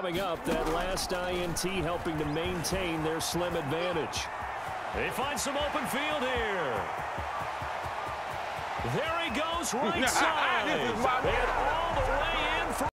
Coming up, that last INT helping to maintain their slim advantage. They find some open field here. There he goes right side.